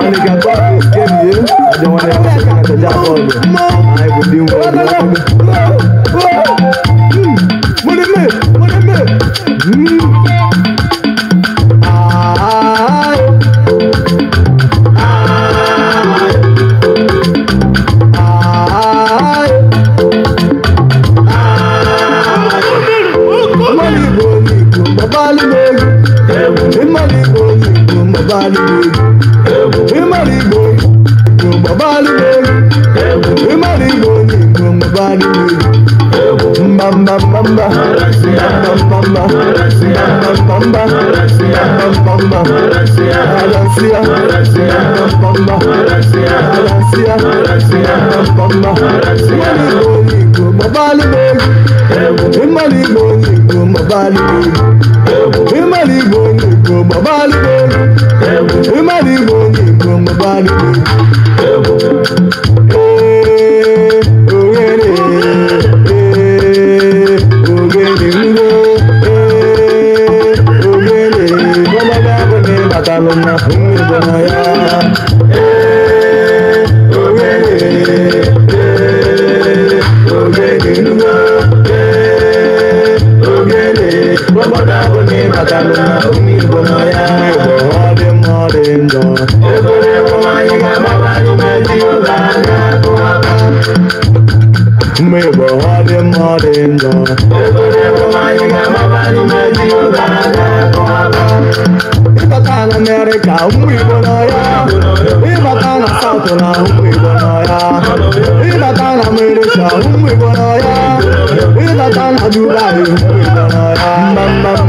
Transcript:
Wanigabaki kemye, aja wanayamsika tajapo. Ai, budingu. Baba Igbo, Igbo, Baba Igbo, imali igbo n'igbo mabalị gbolu imali igbo n'igbo mabalị gbolu ogene ogene ngo ogene gbọmọgbọ abụghị batalụ na mmiri na ya Bye-bye. Mgbe ụwa dị mma ọ dị njọ ịbata na Amerịka ụmụ Igbo n'ọya ịbata na Saụt na ụmụ Igbo n'ọya ịbata na Amerịka ụmụ Igbo n'ọya ịbata na Dubai ụmụ Igbo n'ọya